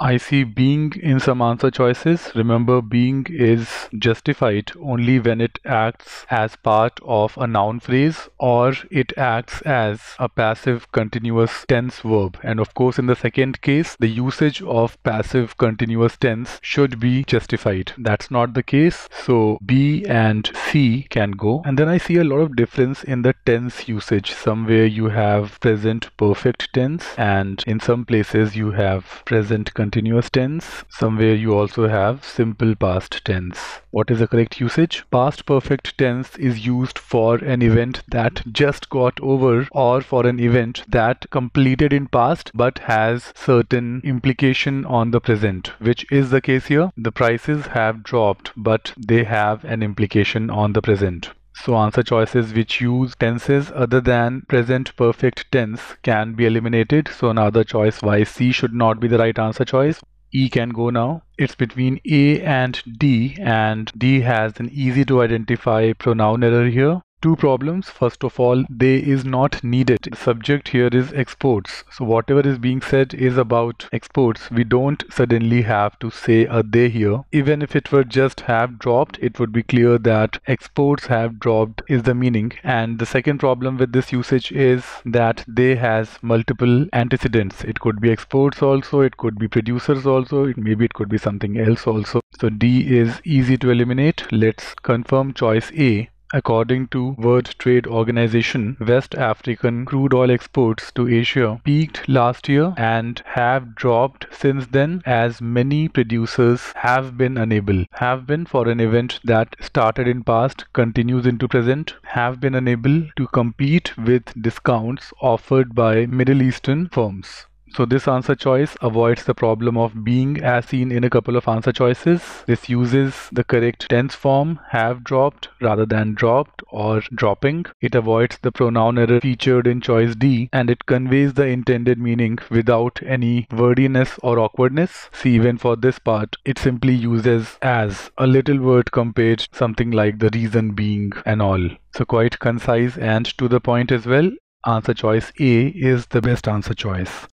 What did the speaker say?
I see being in some answer choices. Remember, being is justified only when it acts as part of a noun phrase or it acts as a passive continuous tense verb. And of course, in the second case, the usage of passive continuous tense should be justified. That's not the case. So B and Can go. And then I see a lot of difference in the tense usage. Somewhere you have present perfect tense and in some places you have present continuous tense. Somewhere you also have simple past tense. What is the correct usage? Past perfect tense is used for an event that just got over or for an event that completed in past but has certain implication on the present, which is the case here. The prices have dropped but they have an implication on the present. So answer choices which use tenses other than present perfect tense can be eliminated. So another choice why C should not be the right answer choice. E can go now. It's between A and D and D has an easy to identify pronoun error here two problems. First of all, they is not needed. The subject here is exports. So whatever is being said is about exports. We don't suddenly have to say a they here. Even if it were just have dropped, it would be clear that exports have dropped is the meaning. And the second problem with this usage is that they has multiple antecedents. It could be exports also, it could be producers also, it, maybe it could be something else also. So D is easy to eliminate. Let's confirm choice A. According to World Trade Organization, West African crude oil exports to Asia peaked last year and have dropped since then as many producers have been unable, have been for an event that started in past, continues into present, have been unable to compete with discounts offered by Middle Eastern firms. So this answer choice avoids the problem of being as seen in a couple of answer choices. This uses the correct tense form have dropped rather than dropped or dropping. It avoids the pronoun error featured in choice D and it conveys the intended meaning without any wordiness or awkwardness. See even for this part it simply uses as a little word compared something like the reason being and all. So quite concise and to the point as well. Answer choice A is the best answer choice.